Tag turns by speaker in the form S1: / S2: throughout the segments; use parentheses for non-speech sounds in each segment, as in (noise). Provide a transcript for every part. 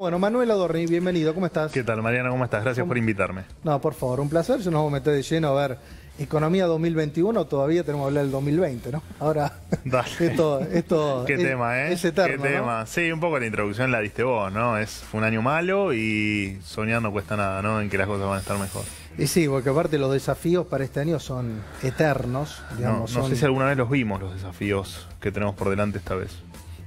S1: Bueno, Manuel Adorni, bienvenido, ¿cómo estás?
S2: ¿Qué tal, Mariana? ¿Cómo estás? Gracias por invitarme.
S1: No, por favor, un placer. Yo nos vamos a meter de lleno a ver economía 2021, todavía tenemos que hablar del 2020, ¿no? Ahora, (laughs)
S2: Dale.
S1: esto, esto
S2: Qué
S1: es,
S2: tema, ¿eh?
S1: es eterno,
S2: Qué
S1: ¿no?
S2: tema. Sí, un poco la introducción la diste vos, ¿no? Es fue un año malo y soñar no cuesta nada, ¿no? En que las cosas van a estar mejor.
S1: Y sí, porque aparte los desafíos para este año son eternos,
S2: No,
S1: digamos.
S2: no
S1: son-
S2: sé si alguna vez los vimos, los desafíos que tenemos por delante esta vez.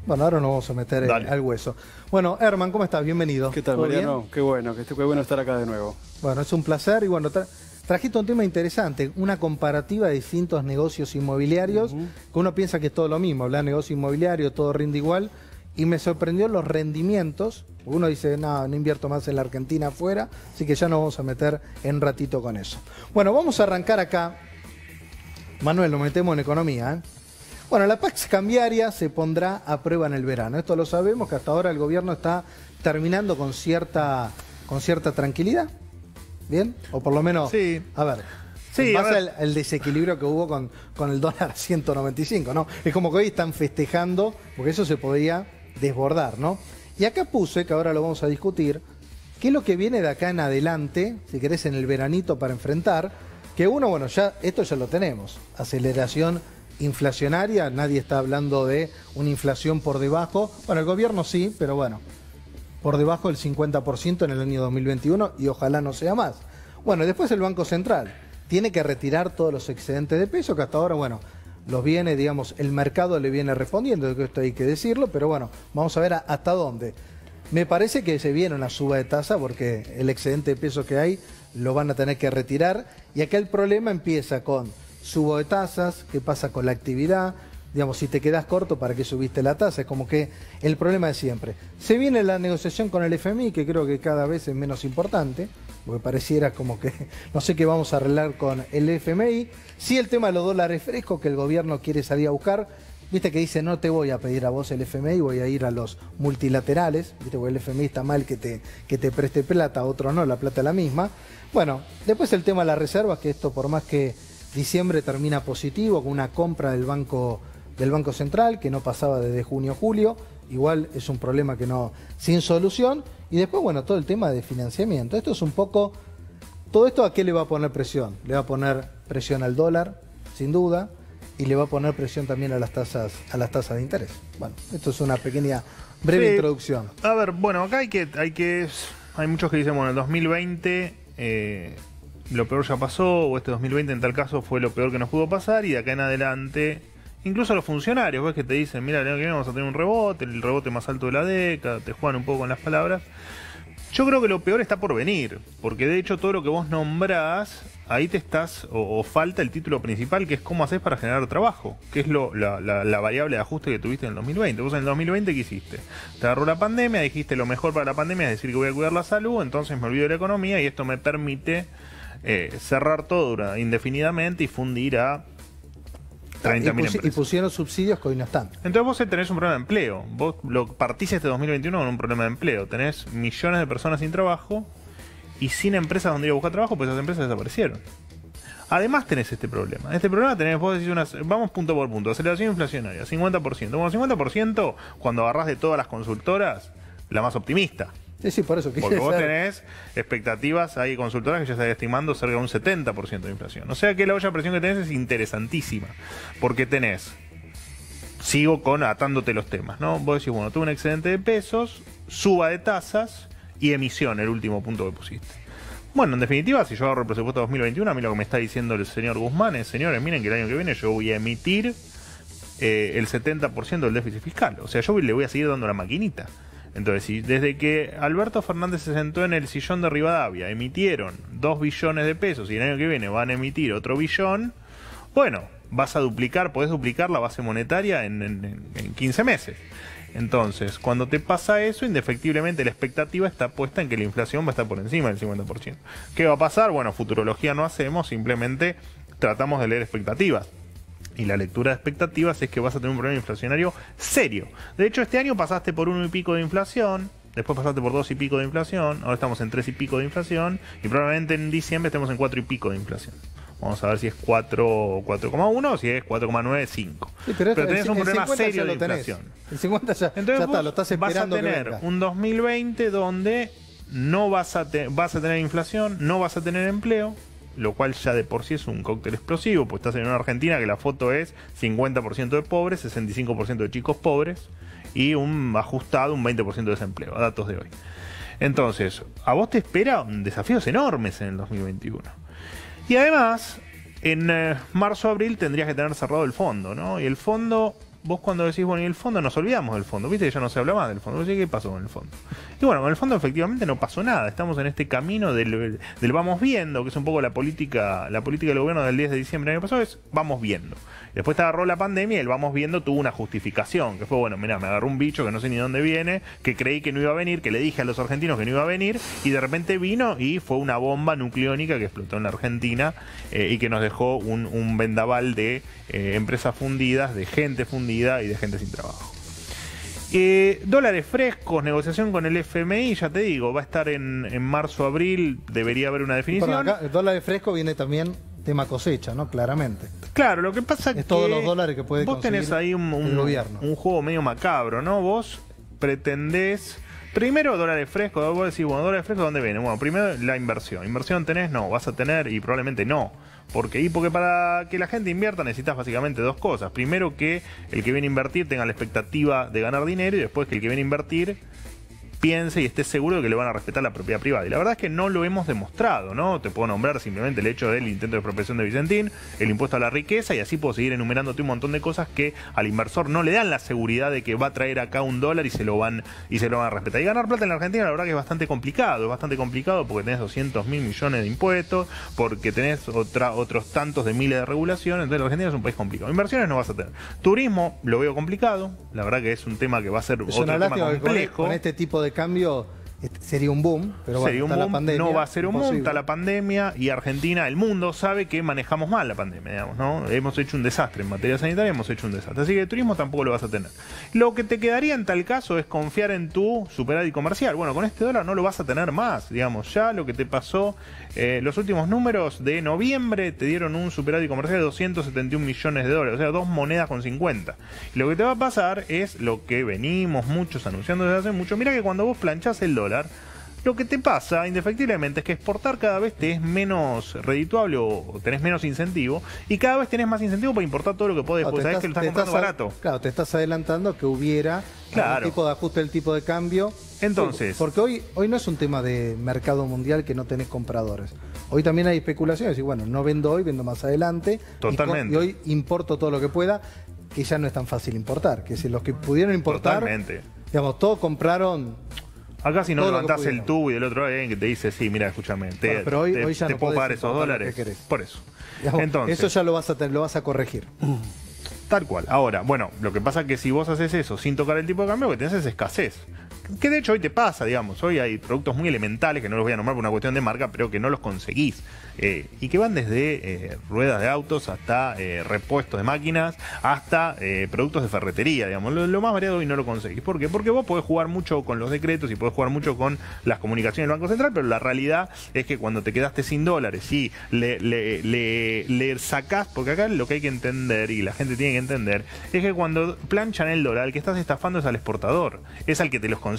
S1: Bueno, ahora nos vamos a meter al hueso. Bueno, Herman, ¿cómo estás? Bienvenido.
S3: ¿Qué tal,
S1: ¿Todo bien?
S3: Mariano? Qué bueno, que qué bueno estar acá de nuevo.
S1: Bueno, es un placer y bueno, tra- trajiste un tema interesante, una comparativa de distintos negocios inmobiliarios, que uno piensa que es todo lo mismo, hablar de negocio inmobiliario, todo rinde igual, y me sorprendió los rendimientos, uno dice, no, no invierto más en la Argentina afuera, así que ya nos vamos a meter en ratito con eso. Bueno, vamos a arrancar acá, Manuel, nos metemos en economía, ¿eh? Bueno, la Pax cambiaria se pondrá a prueba en el verano. Esto lo sabemos que hasta ahora el gobierno está terminando con cierta, con cierta tranquilidad. ¿Bien? O por lo menos.
S2: Sí.
S1: A ver.
S2: Sí,
S1: en
S2: a
S1: base
S2: ver.
S1: al, al desequilibrio que hubo con, con el dólar (laughs) a 195, ¿no? Es como que hoy están festejando, porque eso se podía desbordar, ¿no? Y acá puse, que ahora lo vamos a discutir, qué es lo que viene de acá en adelante, si querés, en el veranito para enfrentar, que uno, bueno, ya, esto ya lo tenemos, aceleración inflacionaria, nadie está hablando de una inflación por debajo, bueno, el gobierno sí, pero bueno, por debajo del 50% en el año 2021 y ojalá no sea más. Bueno, y después el Banco Central tiene que retirar todos los excedentes de peso que hasta ahora, bueno, los viene, digamos, el mercado le viene respondiendo, esto hay que decirlo, pero bueno, vamos a ver hasta dónde. Me parece que se viene una suba de tasa porque el excedente de peso que hay lo van a tener que retirar y acá el problema empieza con subo de tasas, qué pasa con la actividad, digamos, si te quedas corto, ¿para qué subiste la tasa? Es como que el problema de siempre. Se viene la negociación con el FMI, que creo que cada vez es menos importante, porque pareciera como que (laughs) no sé qué vamos a arreglar con el FMI. Sí el tema de los dólares frescos que el gobierno quiere salir a buscar, viste que dice no te voy a pedir a vos el FMI, voy a ir a los multilaterales, viste porque el FMI está mal que te, que te preste plata, otro no, la plata es la misma. Bueno, después el tema de las reservas, que esto por más que diciembre termina positivo con una compra del banco del Banco Central que no pasaba desde junio julio, igual es un problema que no sin solución y después bueno, todo el tema de financiamiento. Esto es un poco todo esto a qué le va a poner presión? Le va a poner presión al dólar, sin duda, y le va a poner presión también a las tasas a las tasas de interés. Bueno, esto es una pequeña breve
S2: Sí.
S1: introducción.
S2: A ver, bueno, acá hay que, hay que, hay muchos que dicen, bueno, el 2020 eh, lo peor ya pasó, o este 2020 en tal caso fue lo peor que nos pudo pasar, y de acá en adelante, incluso los funcionarios, ves que te dicen, mira, el año que viene vamos a tener un rebote, el rebote más alto de la década, te juegan un poco con las palabras. Yo creo que lo peor está por venir, porque de hecho todo lo que vos nombrás, ahí te estás, o, falta el título principal, que es cómo haces para generar trabajo, que es la- la variable de ajuste que tuviste en el 2020. Vos en el 2020, ¿qué hiciste? Te agarró la pandemia, dijiste lo mejor para la pandemia es decir que voy a cuidar la salud, entonces me olvido de la economía y esto me permite eh, cerrar todo indefinidamente y fundir a 30.000
S1: y, pusi- y pusieron subsidios que hoy no están.
S2: Entonces vos tenés un problema de empleo. Vos lo partís este 2021 con un problema de empleo. Tenés millones de personas sin trabajo y sin empresas donde ir a buscar trabajo, pues esas empresas desaparecieron. Además tenés este problema. Este problema tenés, vos decís unas, vamos punto por punto, aceleración inflacionaria, 50%. Bueno, 50% cuando agarrás de todas las consultoras, la más optimista.
S1: Sí, sí, por eso
S2: Porque vos tenés expectativas, hay consultoras que ya están estimando cerca de un 70% de inflación. O sea que la olla de presión que tenés es interesantísima. Porque tenés, sigo con atándote los temas, ¿no? Vos decís, bueno, tuve un excedente de pesos, suba de tasas y emisión, el último punto que pusiste. Bueno, en definitiva, si yo agarro el presupuesto 2021, a mí lo que me está diciendo el señor Guzmán es, señores, miren que el año que viene yo voy a emitir eh, el 70% del déficit fiscal. O sea, yo le voy a seguir dando la maquinita. Entonces, si desde que Alberto Fernández se sentó en el sillón de Rivadavia, emitieron 2 billones de pesos y el año que viene van a emitir otro billón, bueno, vas a duplicar, podés duplicar la base monetaria en, en- en- en 15 meses. Entonces, cuando te pasa eso, indefectiblemente la expectativa está puesta en que la inflación va a estar por encima del 50%. ¿Qué va a pasar? Bueno, futurología no hacemos, simplemente tratamos de leer expectativas. Y la lectura de expectativas es que vas a tener un problema inflacionario serio. De hecho, este año pasaste por uno y pico de inflación, después pasaste por dos y pico de inflación, ahora estamos en tres y pico de inflación, y probablemente en diciembre estemos en cuatro y pico de inflación. Vamos a ver si es 4 4,1 o si es 4,95.
S1: Sí,
S2: pero,
S1: esto-
S2: tenés
S1: el-
S2: un problema
S1: 50 ya
S2: serio de inflación.
S1: El 50 ya,
S2: Entonces
S1: ya
S2: vos
S1: está, lo estás
S2: vas a tener un 2020 donde no vas a, te- vas a tener inflación, no vas a tener empleo, lo cual ya de por sí es un cóctel explosivo, pues estás en una Argentina que la foto es 50% de pobres, 65% de chicos pobres y un ajustado, un 20% de desempleo, a datos de hoy. Entonces, a vos te espera desafíos enormes en el 2021. Y además, en eh, marzo-abril tendrías que tener cerrado el fondo, ¿no? Y el fondo, vos cuando decís, bueno, y el fondo, nos olvidamos del fondo, viste ya no se habla más del fondo, Vos decís, ¿qué pasó con el fondo? Y bueno, con el fondo efectivamente no pasó nada, estamos en este camino del, vamos viendo, que es un poco la política, la política del gobierno del 10 de diciembre del año pasado, es vamos viendo. Después te agarró la pandemia y el vamos viendo tuvo una justificación, que fue, bueno, mira, me agarró un bicho que no sé ni dónde viene, que creí que no iba a venir, que le dije a los argentinos que no iba a venir, y de repente vino y fue una bomba nucleónica que explotó en la Argentina eh, y que nos dejó un, un vendaval de eh, empresas fundidas, de gente fundida y de gente sin trabajo. Eh, dólares frescos, negociación con el FMI, ya te digo, va a estar en, en marzo, abril, debería haber una definición.
S1: acá, el dólar fresco viene también tema cosecha, ¿no? Claramente.
S2: Claro, lo que pasa
S1: Es todos los dólares que puede
S2: vos tenés ahí un,
S1: gobierno.
S2: un juego medio macabro, ¿no? Vos pretendés primero dólares frescos, vos decís, bueno, dólares frescos, ¿dónde viene? Bueno, primero la inversión. ¿Inversión tenés? No, vas a tener y probablemente no. Porque, y porque para que la gente invierta necesitas básicamente dos cosas. Primero que el que viene a invertir tenga la expectativa de ganar dinero y después que el que viene a invertir piense y esté seguro de que le van a respetar la propiedad privada. Y la verdad es que no lo hemos demostrado, ¿no? Te puedo nombrar simplemente el hecho del intento de expropiación de Vicentín, el impuesto a la riqueza, y así puedo seguir enumerándote un montón de cosas que al inversor no le dan la seguridad de que va a traer acá un dólar y se lo van y se lo van a respetar. Y ganar plata en la Argentina, la verdad que es bastante complicado, es bastante complicado porque tenés 200 mil millones de impuestos, porque tenés otra, otros tantos de miles de regulaciones, entonces la Argentina es un país complicado. Inversiones no vas a tener. Turismo lo veo complicado, la verdad que es un tema que va a ser
S1: Es
S2: otro
S1: una
S2: tema
S1: que con,
S2: complejo.
S1: con este tipo de cambio sería un boom, pero bueno,
S2: Sería un
S1: está la
S2: boom,
S1: pandemia,
S2: no va a ser un boom, está la pandemia y Argentina, el mundo sabe que manejamos mal la pandemia, digamos, ¿no? Hemos hecho un desastre en materia sanitaria, hemos hecho un desastre. Así que turismo tampoco lo vas a tener. Lo que te quedaría en tal caso es confiar en tu superávit comercial. Bueno, con este dólar no lo vas a tener más, digamos, ya lo que te pasó, eh, los últimos números de noviembre te dieron un superávit comercial de 271 millones de dólares, o sea, dos monedas con 50. Y lo que te va a pasar es lo que venimos muchos anunciando desde hace mucho. Mira que cuando vos planchás el dólar, lo que te pasa, indefectiblemente, es que exportar cada vez te es menos redituable o tenés menos incentivo y cada vez tenés más incentivo para importar todo lo que podés,
S1: No,
S2: porque sabés que lo estás comprando barato.
S1: Claro, te estás adelantando que hubiera
S2: Claro.
S1: algún tipo de ajuste del tipo de cambio.
S2: Entonces-
S1: Porque hoy, hoy no es un tema de mercado mundial que no tenés compradores. Hoy también hay especulaciones y bueno, no vendo hoy, vendo más adelante. Y
S2: Totalmente.
S1: Y, hoy importo todo lo que pueda, que ya no es tan fácil importar. Que si los que pudieron importar,
S2: Totalmente.
S1: digamos, todos compraron.
S2: Acá si no
S1: Todo que
S2: levantás el tubo y del otro lado hay alguien que te dice, sí, mira, escúchame, te,
S1: Bueno, pero hoy-
S2: te-
S1: hoy ya
S2: te
S1: no
S2: puedo pagar esos
S1: que
S2: dólares.
S1: querés.
S2: Por eso. Entonces,
S1: eso ya lo vas a lo vas a corregir.
S2: Tal cual. Ahora, bueno, lo que pasa es que si vos haces eso sin tocar el tipo de cambio, lo que tenés es escasez. Que de hecho hoy te pasa, digamos. Hoy hay productos muy elementales que no los voy a nombrar por una cuestión de marca, pero que no los conseguís. Eh, y que van desde eh, ruedas de autos hasta eh, repuestos de máquinas, hasta productos de ferretería, digamos. Lo, más variado hoy no lo conseguís. ¿Por qué? Porque vos podés jugar mucho con los decretos y podés jugar mucho con las comunicaciones del Banco Central, pero la realidad es que cuando te quedaste sin dólares y le, le, le, le sacás, porque acá lo que hay que entender y la gente tiene que entender, es que cuando planchan el dólar, el que estás estafando es al exportador, es al que te los consigue.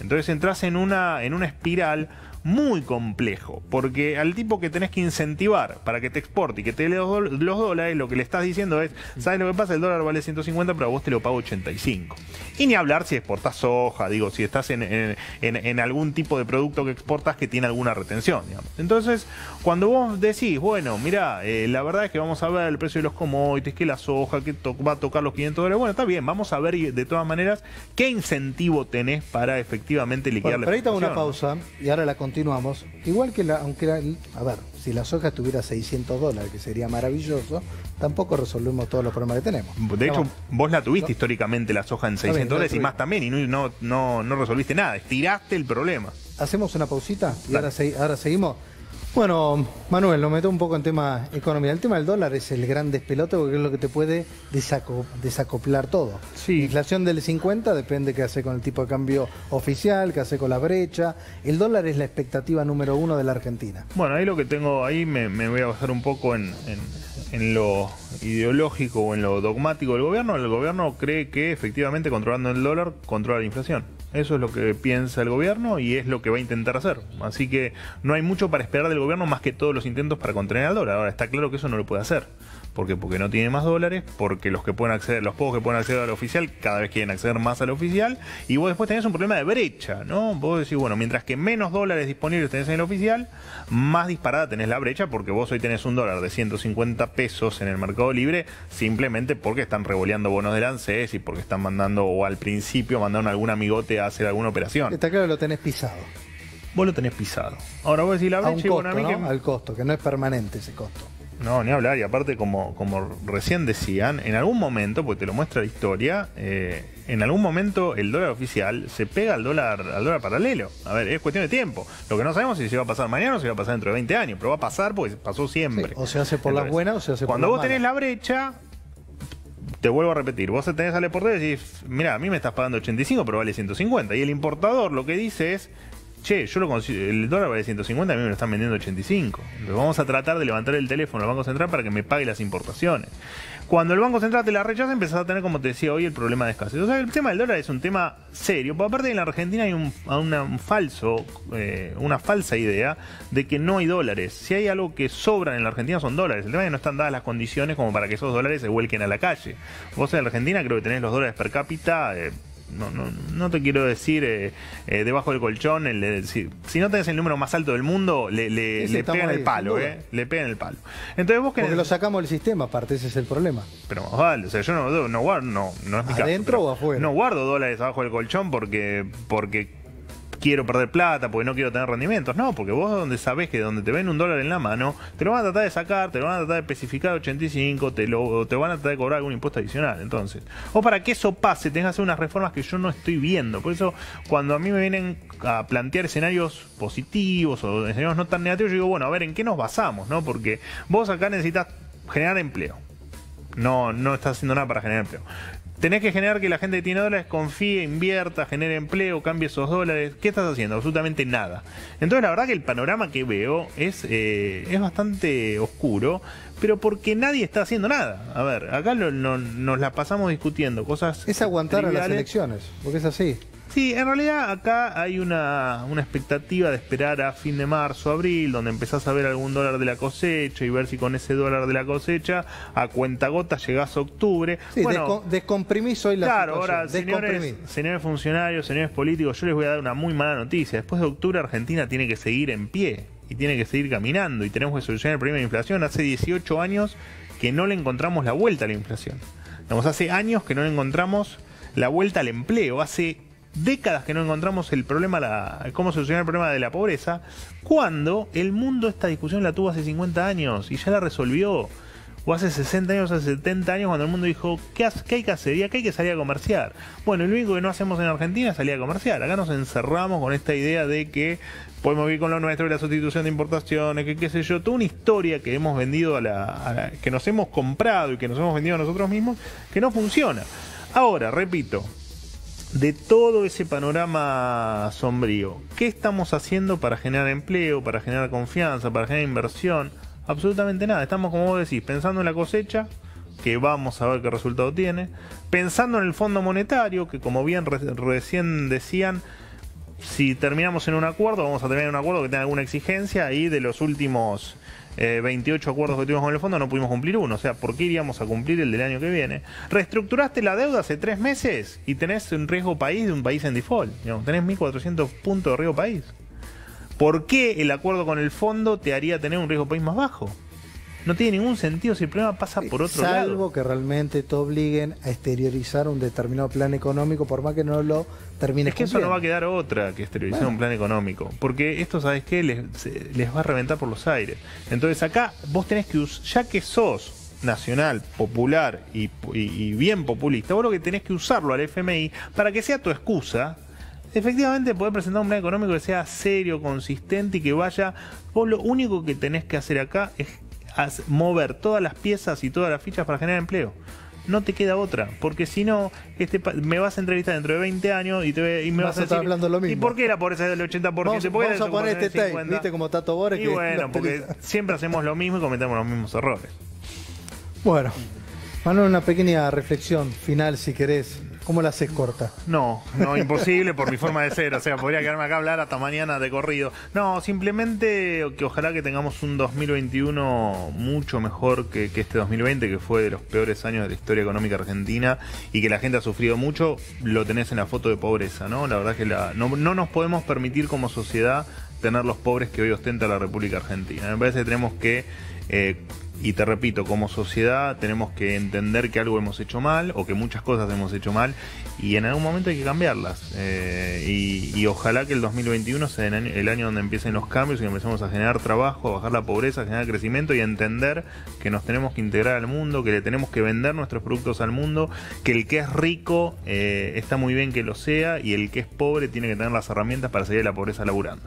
S2: Entonces entras en una, en una espiral muy complejo, porque al tipo que tenés que incentivar para que te exporte y que te dé los, dólares, lo que le estás diciendo es, ¿sabes lo que pasa? El dólar vale 150, pero a vos te lo pago 85. Y ni hablar si exportas soja, digo, si estás en, en- en- en algún tipo de producto que exportas que tiene alguna retención, digamos. Entonces, cuando vos decís, bueno, mira, eh, la verdad es que vamos a ver el precio de los commodities, que la soja, que va a tocar los 500 dólares, bueno, está bien, vamos a ver y de todas maneras qué incentivo tenés para efectivamente liquidar
S1: Bueno,
S2: la
S1: pero hago una pausa y ahora la continuamos. Igual que la, aunque la, a ver, si la soja estuviera a 600 dólares, que sería maravilloso, tampoco resolvemos todos los problemas que tenemos.
S2: De hecho, vos la tuviste
S1: no.
S2: históricamente la soja en 600
S1: bien, la
S2: dólares y más también, y no, no, no, resolviste nada, estiraste el problema.
S1: hacemos una pausita y ahora, ahora seguimos. Bueno, Manuel, lo meto un poco en tema economía. El tema del dólar es el gran despelote porque es lo que te puede desaco- desacoplar todo.
S2: Sí.
S1: Inflación del 50 depende qué hace con el tipo de cambio oficial, qué hace con la brecha. El dólar es la expectativa número uno de la Argentina.
S2: Bueno, ahí lo que tengo, ahí me, me voy a basar un poco en, en- en lo ideológico o en lo dogmático del gobierno. El gobierno cree que efectivamente controlando el dólar controla la inflación. Eso es lo que piensa el gobierno y es lo que va a intentar hacer. Así que no hay mucho para esperar del gobierno más que todos los intentos para contener al dólar. Ahora está claro que eso no lo puede hacer. ¿Por qué? Porque no tiene más dólares, porque los que pueden acceder, los pocos que pueden acceder al oficial, cada vez quieren acceder más al oficial, y vos después tenés un problema de brecha, ¿no? Vos decís, bueno, mientras que menos dólares disponibles tenés en el oficial, más disparada tenés la brecha, porque vos hoy tenés un dólar de 150 pesos en el mercado libre, simplemente porque están revoleando bonos del ANSES y porque están mandando, o al principio mandaron algún amigote a hacer alguna operación.
S1: Está claro lo tenés pisado.
S2: Vos lo tenés pisado. Ahora vos decís la
S1: A un
S2: brecha y bueno,
S1: costo,
S2: a mí
S1: ¿no?
S2: que...
S1: Al costo, que no es permanente ese costo.
S2: No, ni hablar. Y aparte, como, como recién decían, en algún momento, porque te lo muestra la historia, eh, en algún momento el dólar oficial se pega al dólar, al dólar paralelo. A ver, es cuestión de tiempo. Lo que no sabemos es si se va a pasar mañana o si va a pasar dentro de 20 años, pero va a pasar porque pasó siempre.
S1: Sí, o se hace por las buenas o se hace por
S2: Cuando
S1: las
S2: vos tenés
S1: malas.
S2: la brecha, te vuelvo a repetir, vos tenés al exportador y decís, mira, a mí me estás pagando 85, pero vale 150. Y el importador lo que dice es, che, yo lo consigo, el dólar vale 150, a mí me lo están vendiendo 85. Entonces vamos a tratar de levantar el teléfono al Banco Central para que me pague las importaciones. Cuando el Banco Central te la rechaza, empezás a tener, como te decía hoy, el problema de escasez. O sea, el tema del dólar es un tema serio. Por aparte, en la Argentina hay un, una, un falso, eh, una falsa idea de que no hay dólares. Si hay algo que sobran en la Argentina son dólares. El tema es que no están dadas las condiciones como para que esos dólares se vuelquen a la calle. Vos en la Argentina creo que tenés los dólares per cápita. eh, no, no, no te quiero decir eh, eh, debajo del colchón, el, el- si, si no tenés el número más alto del mundo, le, le, le pegan
S1: ahí,
S2: el palo, eh, le pegan el palo. Entonces vos
S1: Porque
S2: querés-
S1: lo sacamos del sistema, aparte, ese es el problema.
S2: pero más vale, o sea, yo no, no guardo, no, no es mi caso,
S1: ¿Adentro
S2: pero
S1: o afuera?
S2: No guardo dólares abajo del colchón porque, porque quiero perder plata, porque no quiero tener rendimientos. No, porque vos donde sabés que donde te ven un dólar en la mano, te lo van a tratar de sacar, te lo van a tratar de especificar 85, te lo te van a tratar de cobrar algún impuesto adicional. Entonces, o para que eso pase, tenés que hacer unas reformas que yo no estoy viendo. Por eso, cuando a mí me vienen a plantear escenarios positivos o escenarios no tan negativos, yo digo, bueno, a ver, ¿en qué nos basamos? ¿no? Porque vos acá necesitas generar empleo no, no estás haciendo nada para generar empleo. Tenés que generar que la gente que tiene dólares confíe, invierta, genere empleo, cambie esos dólares. ¿Qué estás haciendo? Absolutamente nada. Entonces la verdad que el panorama que veo es, eh, es bastante oscuro, pero porque nadie está haciendo nada. A ver, acá lo- no- nos la pasamos discutiendo cosas...
S1: Es aguantar a las elecciones, porque es así.
S2: Sí, en realidad acá hay una, una expectativa de esperar a fin de marzo, abril, donde empezás a ver algún dólar de la cosecha y ver si con ese dólar de la cosecha a cuentagotas llegás a octubre.
S1: Sí,
S2: bueno,
S1: desco- descomprimís hoy la
S2: claro,
S1: situación.
S2: ahora, señores, señores funcionarios, señores políticos, yo les voy a dar una muy mala noticia. Después de octubre Argentina tiene que seguir en pie y tiene que seguir caminando y tenemos que solucionar el problema de inflación. Hace 18 años que no le encontramos la vuelta a la inflación. Digamos, hace años que no le encontramos la vuelta al empleo. Hace décadas que no encontramos el problema, la, cómo solucionar el problema de la pobreza, cuando el mundo esta discusión la tuvo hace 50 años y ya la resolvió. O hace 60 años, hace 70 años, cuando el mundo dijo, ¿qué, hay que hacer? ¿Y acá hay que salir a comerciar? Bueno, lo único que no hacemos en Argentina es salir a comerciar. Acá nos encerramos con esta idea de que podemos vivir con lo nuestro, y la sustitución de importaciones, que qué sé yo, toda una historia que hemos vendido a la- que nos hemos comprado y que nos hemos vendido a nosotros mismos, que no funciona. Ahora, repito, de todo ese panorama sombrío, ¿qué estamos haciendo para generar empleo, para generar confianza, para generar inversión? Absolutamente nada. Estamos, como vos decís, pensando en la cosecha, que vamos a ver qué resultado tiene, pensando en el Fondo Monetario, que como bien re- recién decían, si terminamos en un acuerdo, vamos a terminar en un acuerdo que tenga alguna exigencia y de los últimos eh, 28 acuerdos que tuvimos con el fondo no pudimos cumplir uno. O sea, ¿por qué iríamos a cumplir el del año que viene? Reestructuraste la deuda hace tres meses y tenés un riesgo país de un país en default. Digamos, tenés 1.400 puntos de riesgo país. ¿Por qué el acuerdo con el fondo te haría tener un riesgo país más bajo? No tiene ningún sentido si el problema pasa por otro
S1: Salvo
S2: lado.
S1: que realmente te obliguen a exteriorizar un determinado plan económico, por más que no lo
S2: Es que eso no va a quedar otra que exteriorizar
S1: Bueno.
S2: un plan económico. Porque esto, ¿sabes qué? Les, les va a reventar por los aires. Entonces acá vos tenés que usar, ya que sos nacional, popular y, y- y bien populista, vos lo que tenés que usarlo al FMI para que sea tu excusa efectivamente poder presentar un plan económico que sea serio, consistente y que vaya. Vos lo único que tenés que hacer acá es mover todas las piezas y todas las fichas para generar empleo. No te queda otra, porque si no, este me vas a entrevistar dentro de 20 años y, te, y me
S1: Vas
S2: vas,
S1: a estar
S2: decir,
S1: hablando lo
S2: ¿Y por qué la pobreza es del 80%?
S1: Vamos,
S2: ¿Por qué
S1: vamos a poner este tape,
S2: 50?
S1: ¿viste? Como Tato Bores.
S2: Y
S1: que
S2: bueno, porque
S1: utiliza.
S2: siempre hacemos lo mismo y cometemos los mismos errores.
S1: Bueno, Manuel, una pequeña reflexión final, si querés. ¿Cómo la haces corta?
S2: No, no, imposible por mi forma de ser. O sea, podría quedarme acá a hablar hasta mañana de corrido. No, simplemente que ojalá que tengamos un 2021 mucho mejor que, este 2020, que fue de los peores años de la historia económica argentina y que la gente ha sufrido mucho. Lo tenés en la foto de pobreza, ¿no? La verdad que la, no, no nos podemos permitir como sociedad tener los pobres que hoy ostenta la República Argentina. Me parece que tenemos que. eh, y te repito, como sociedad tenemos que entender que algo hemos hecho mal o que muchas cosas hemos hecho mal y en algún momento hay que cambiarlas. Eh, y, y ojalá que el 2021 sea el año, donde empiecen los cambios y empecemos a generar trabajo, a bajar la pobreza, a generar crecimiento y a entender que nos tenemos que integrar al mundo, que le tenemos que vender nuestros productos al mundo, que el que es rico eh, está muy bien que lo sea y el que es pobre tiene que tener las herramientas para salir de la pobreza laburando.